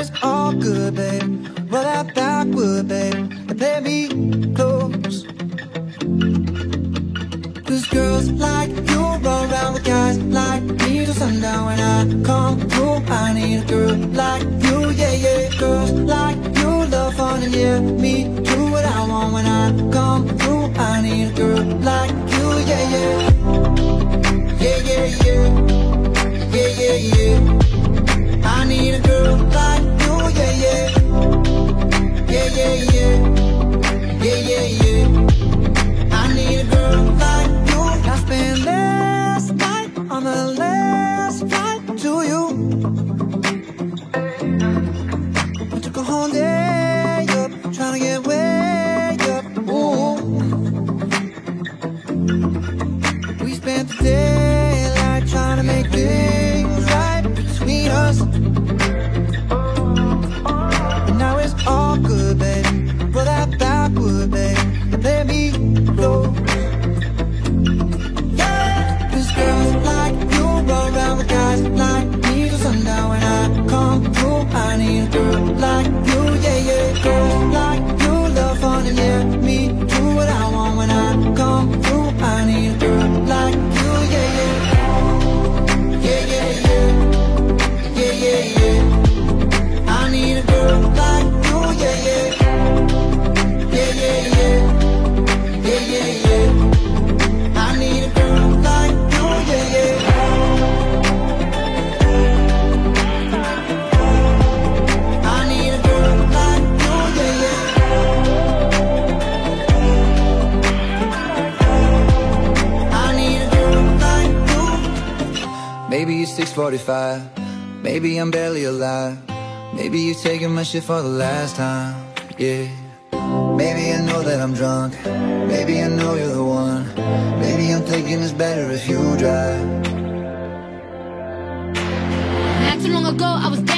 It's all good, babe. Roll that backward, babe, and play me close. Cause girls like you run around with guys like me till sundown When I come through, I need a girl like you, yeah, yeah Girls like Took day up, trying to get way up. Ooh. We spent the daylight trying to make Maybe it's 6:45. Maybe I'm barely alive. Maybe you're taking my shit for the last time. Yeah. Maybe I know that I'm drunk. Maybe I know you're the one. Maybe I'm thinking it's better if you drive. Not too long ago, I was. No,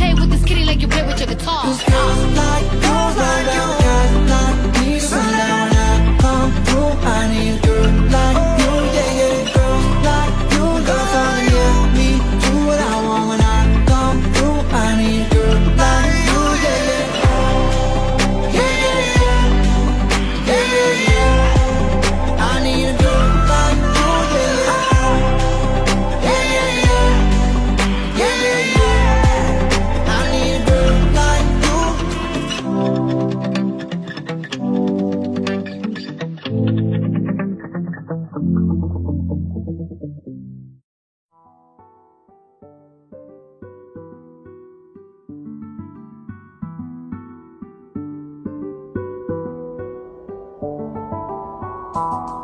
Thank